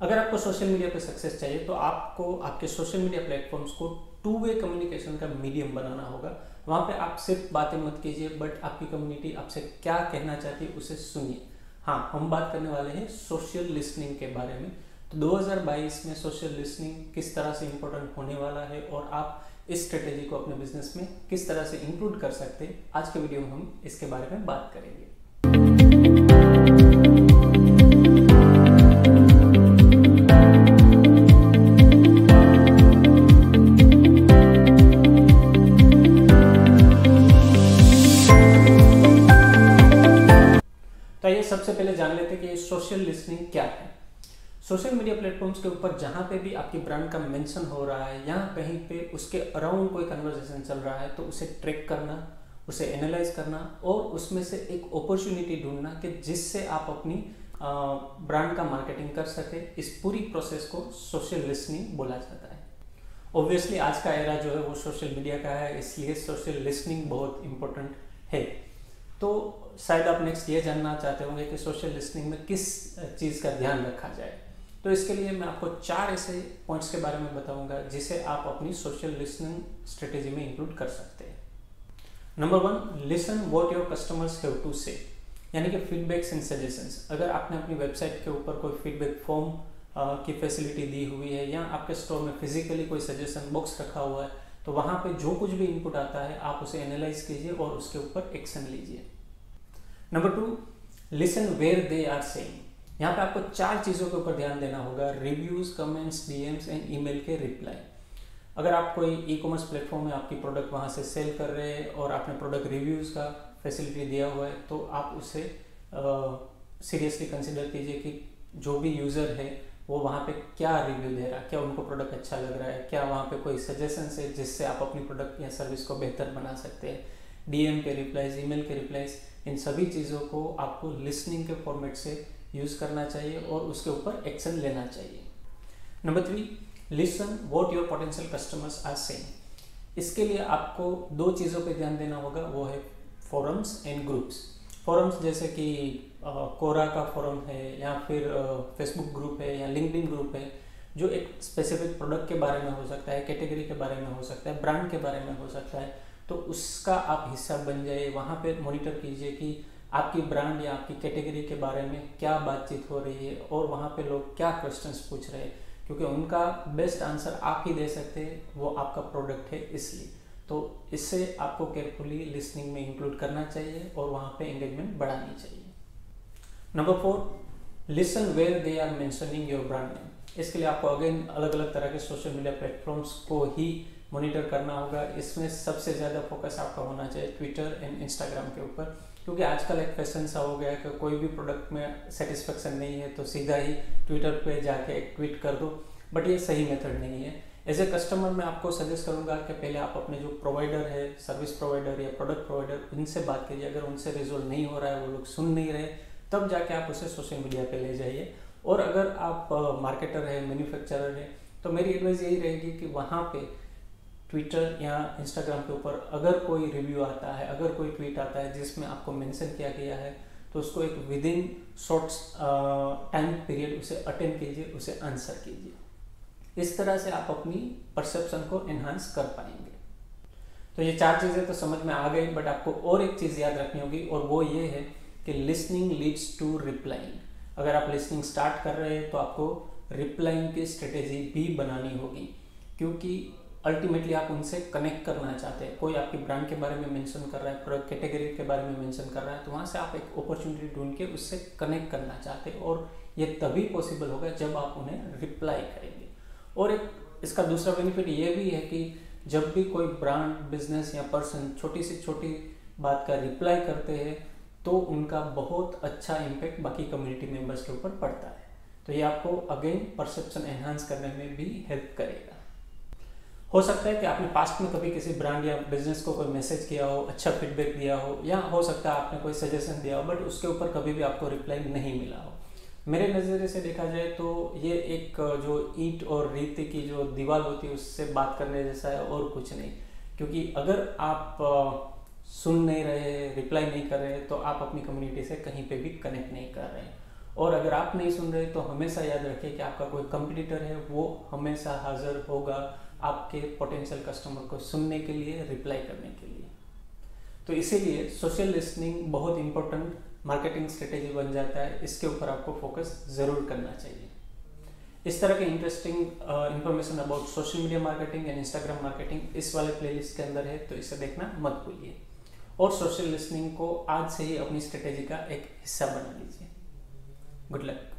अगर आपको social media पे सक्सेस चाहिए तो आपको आपके सोशल मीडिया प्लेटफॉर्म्स को टू वे कम्युनिकेशन का मीडियम बनाना होगा। वहाँ पे आप सिर्फ़ बातें मत कीजिए बट आपकी कम्युनिटी आपसे क्या कहना चाहती है, उसे सुनिए। हाँ हम बात करने वाले हैं सोशल लिसनिंग के बारे में। तो 2022 में सोशल लिसनिंग किस तरह से इम्पोर्टेंट होने वाला है, और आप इस स्ट्रेटेजी को अपने बिज़नेस में किस तरह से इंक्लूड कर सकते हैं, आज के वीडियो में हम इसके बारे में बात करेंगे। तो ये सबसे पहले जान लेते हैं कि सोशल लिसनिंग क्या है। सोशल मीडिया प्लेटफॉर्म्स के ऊपर जहाँ पे भी आपकी ब्रांड का मेंशन हो रहा है या कहीं पे उसके अराउंड कोई कन्वर्सेशन चल रहा है तो उसे ट्रैक करना, उसे एनालाइज करना और उसमें से एक अपॉर्चुनिटी ढूंढना कि जिससे आप अपनी ब्रांड का मार्केटिंग कर सके, इस पूरी प्रोसेस को सोशल लिसनिंग बोला जाता है। ऑब्वियसली आज का एरा जो है वो सोशल मीडिया का है, इसलिए सोशल लिसनिंग बहुत इंपॉर्टेंट है। तो शायद आप नेक्स्ट ये जानना चाहते होंगे कि सोशल लिसनिंग में किस चीज़ का ध्यान रखा जाए। तो इसके लिए मैं आपको चार ऐसे पॉइंट्स के बारे में बताऊँगा जिसे आप अपनी सोशल लिसनिंग स्ट्रेटेजी में इंक्लूड कर सकते हैं। Number one listen what your customers have to say यानी कि फीडबैक्स एंड सजेशंस अगर आपने अपनी वेबसाइट के ऊपर कोई फीडबैक फॉर्म की फैसिलिटी दी हुई है या आपके स्टोर में फिजिकली कोई सजेशन बॉक्स रखा हुआ है तो वहाँ पे जो कुछ भी इनपुट आता है, आप उसे एनालाइज कीजिए और उसके ऊपर एक्शन लीजिए। Number two listen where they are saying यहाँ पे आपको चार चीज़ों के ऊपर ध्यान देना होगा reviews comments DMs and email के रिप्लाई अगर आप कोई ई कॉमर्स प्लेटफॉर्म में आपकी प्रोडक्ट वहाँ से सेल कर रहे हैं और आपने प्रोडक्ट रिव्यूज़ का फैसिलिटी दिया हुआ है तो आप उसे सीरियसली कंसिडर कीजिए कि जो भी यूज़र है, वो वहाँ पे क्या रिव्यू दे रहा है, क्या उनको प्रोडक्ट अच्छा लग रहा है, क्या वहाँ पे कोई सजेशन है जिससे आप अपनी प्रोडक्ट या सर्विस को बेहतर बना सकते हैं. डीएम के रिप्लाइज ईमेल के रिप्लाइज इन सभी चीज़ों को आपको लिसनिंग के फॉर्मेट से यूज़ करना चाहिए और उसके ऊपर एक्शन लेना चाहिए। Number three listen what your potential customers are saying इसके लिए आपको दो चीज़ों पे ध्यान देना होगा, वो है फोरम्स एंड ग्रुप्स फोरम्स जैसे कि कोरा का फोरम है या फिर फेसबुक ग्रुप है या लिंकडिन ग्रुप है, जो एक स्पेसिफिक प्रोडक्ट के बारे में हो सकता है कैटेगरी के बारे में हो सकता है ब्रांड के बारे में हो सकता है तो उसका आप हिस्सा बन जाए। वहाँ पे मॉनिटर कीजिए कि आपकी ब्रांड या आपकी कैटेगरी के बारे में क्या बातचीत हो रही है और वहाँ पे लोग क्या क्वेश्चंस पूछ रहे हैं। क्योंकि उनका बेस्ट आंसर आप ही दे सकते हैं, वो आपका प्रोडक्ट है इसलिए। तो इससे आपको केयरफुली लिसनिंग में इंक्लूड करना चाहिए और वहाँ पे एंगेजमेंट बढ़ानी चाहिए। Number four listen where they are mentioning your brand name इसके लिए आपको अगेन अलग अलग तरह के सोशल मीडिया प्लेटफॉर्म्स को ही मॉनिटर करना होगा। इसमें सबसे ज़्यादा फोकस आपका होना चाहिए ट्विटर एंड इंस्टाग्राम के ऊपर। क्योंकि आजकल एक फ़ैशन सा हो गया है कि कोई भी प्रोडक्ट में सेटिस्फेक्शन नहीं है तो सीधा ही ट्विटर पे जाके एक ट्वीट कर दो। बट ये सही मेथड नहीं है। एज ए कस्टमर मैं आपको सजेस्ट करूँगा कि पहले आप अपने जो प्रोवाइडर है सर्विस प्रोवाइडर या प्रोडक्ट प्रोवाइडर उनसे बात कीजिए। अगर उनसे रिजोल्व नहीं हो रहा है, वो लोग सुन नहीं रहे, तब जाके आप उसे सोशल मीडिया पे ले जाइए। और अगर आप मार्केटर है मैन्युफैक्चरर है तो मेरी एडवाइस यही रहेगी कि वहाँ पे ट्विटर या इंस्टाग्राम के ऊपर अगर कोई रिव्यू आता है, अगर कोई ट्वीट आता है जिसमें आपको मेंशन किया गया है तो उसको एक within short time period उसे अटेंड कीजिए, उसे आंसर कीजिए। इस तरह से आप अपनी परसेप्शन को एनहांस कर पाएँगे। तो ये चार चीज़ें तो समझ में आ गई बट आपको और एक चीज़ याद रखनी होगी, और वो ये है कि लिसनिंग लीड्स टू रिप्लाइंग अगर आप लिसनिंग स्टार्ट कर रहे हैं तो आपको रिप्लाइंग की स्ट्रेटेजी भी बनानी होगी, क्योंकि अल्टीमेटली आप उनसे कनेक्ट करना चाहते हैं। कोई आपकी ब्रांड के बारे में मेंशन कर रहा है प्रोडक्ट कैटेगरी के बारे में मेंशन कर रहा है तो वहाँ से आप एक अपॉर्चुनिटी ढूंढ के उससे कनेक्ट करना चाहते हैं और ये तभी पॉसिबल होगा जब आप उन्हें रिप्लाई करेंगे। और एक, इसका दूसरा बेनिफिट ये भी है कि जब भी कोई ब्रांड बिज़नेस या पर्सन छोटी से छोटी बात का रिप्लाई करते हैं तो उनका बहुत अच्छा इम्पैक्ट बाकी कम्युनिटी मेंबर्स के ऊपर पड़ता है। तो ये आपको अगेन परसेप्शन एनहांस करने में भी हेल्प करेगा। हो सकता है कि आपने पास्ट में कभी किसी ब्रांड या बिज़नेस को कोई मैसेज किया हो अच्छा फीडबैक दिया हो, या हो सकता है आपने कोई सजेशन दिया हो बट उसके ऊपर कभी भी आपको रिप्लाई नहीं मिला हो। मेरे नज़रिए से देखा जाए तो ये एक, जो ईट और रीति की जो दीवार होती है, उससे बात करने जैसा है और कुछ नहीं। क्योंकि अगर आप सुन नहीं रहे रिप्लाई नहीं कर रहे तो आप अपनी कम्युनिटी से कहीं पे भी कनेक्ट नहीं कर रहे और अगर आप नहीं सुन रहे तो हमेशा याद रखिए कि आपका कोई कंपटीटर है, वो हमेशा हाजिर होगा आपके पोटेंशियल कस्टमर को सुनने के लिए रिप्लाई करने के लिए। तो इसीलिए सोशल लिसनिंग बहुत इंपॉर्टेंट मार्केटिंग स्ट्रेटेजी बन जाता है। इसके ऊपर आपको फोकस ज़रूर करना चाहिए। इस तरह के interesting information about social media marketing and Instagram marketing इस वाले प्लेलिस्ट के अंदर है तो इसे देखना मत भूलिए। और सोशल लिसनिंग को आज से ही अपनी स्ट्रेटेजी का एक हिस्सा बना लीजिए। Good luck.